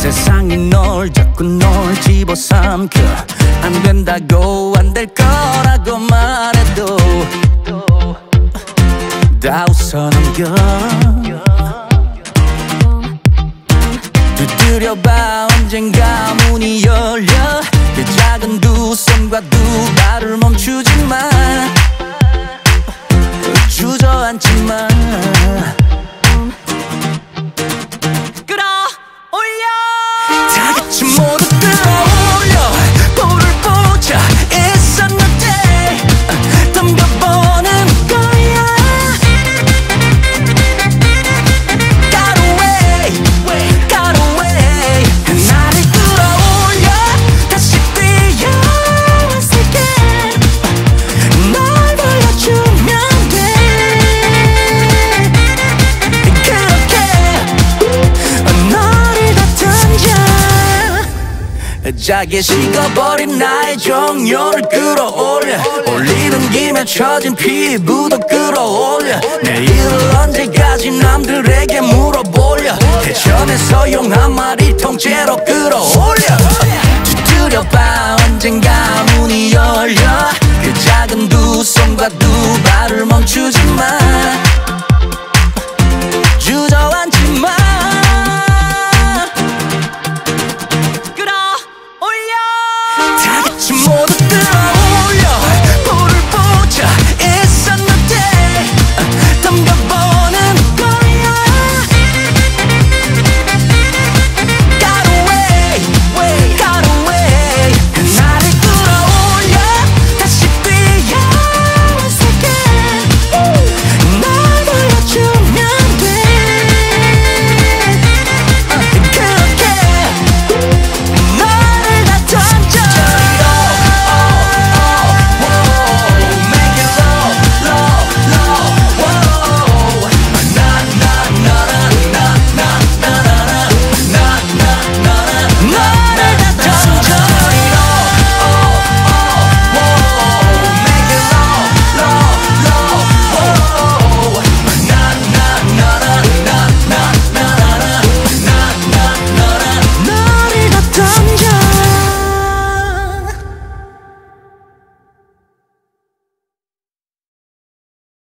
세상이 널 자꾸 널 집어삼켜. 안 된다고 안 될 거라고 말해도 다 웃어 넘겨 두드려봐 언젠가 문이 열려 그 작은 두 손과 두 발을 멈추지만 짜게 식어버린 나의 정열을 끌어올려. 올리는 김에 처진 피부도 끌어올려. 내일을 언제까지 남들에게 물어보려. 대전에서 용한 말이 통째로 끌어올려. 두드려봐 언젠가 문이 열려. 그 작은 두 손과 두 발을 멈추지 마. more than good.